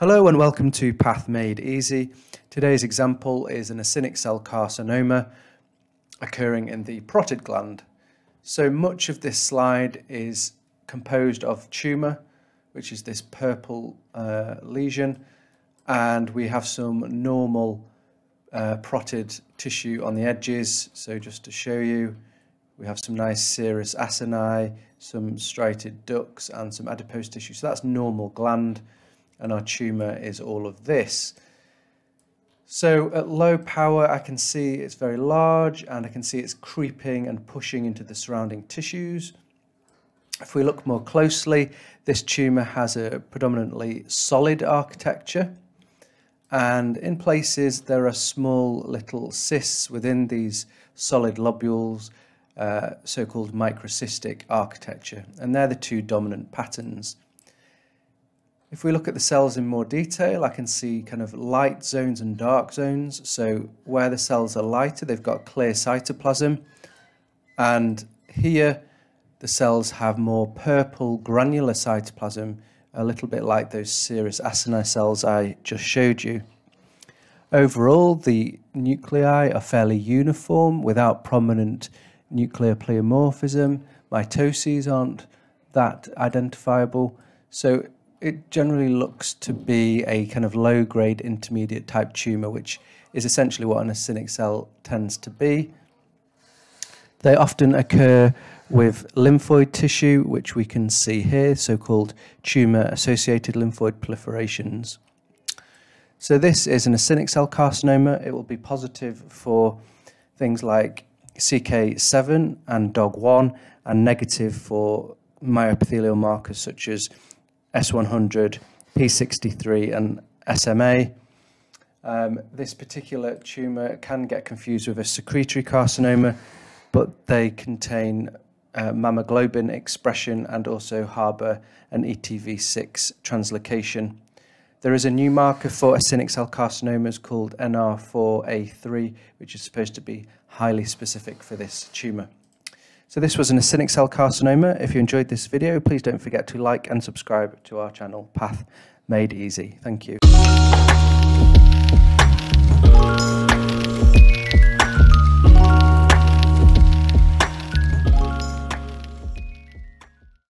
Hello and welcome to Path Made EZ. Today's example is an acinic cell carcinoma occurring in the parotid gland. So much of this slide is composed of tumour, which is this purple uh, lesion, and we have some normal uh, tissue on the edges. So just to show you, we have some nice serous acini, some striated ducts and some adipose tissue. So that's normal gland and our tumour is all of this. So at low power, I can see it's very large and I can see it's creeping and pushing into the surrounding tissues. If we look more closely, this tumour has a predominantly solid architecture and in places there are small little cysts within these solid lobules, uh, so-called microcystic architecture, and they're the two dominant patterns. If we look at the cells in more detail, I can see kind of light zones and dark zones. So where the cells are lighter, they've got clear cytoplasm. And here, the cells have more purple granular cytoplasm, a little bit like those serous acini cells I just showed you. Overall, the nuclei are fairly uniform without prominent nuclear pleomorphism. Mitoses aren't that identifiable. So it generally looks to be a kind of low grade intermediate type tumour, which is essentially what an acinic cell tends to be. They often occur with lymphoid tissue, which we can see here, so called tumour associated lymphoid proliferations. So, this is an acinic cell carcinoma. It will be positive for things like CK7 and DOG1, and negative for myoepithelial markers such as S100, P63 and SMA. Um, this particular tumour can get confused with a secretory carcinoma, but they contain uh, mammoglobin expression and also harbour an ETV6 translocation. There is a new marker for acinic cell carcinomas called NR4A3, which is supposed to be highly specific for this tumour. So this was an acinic cell carcinoma. If you enjoyed this video, please don't forget to like and subscribe to our channel, Path Made EZ. Thank you.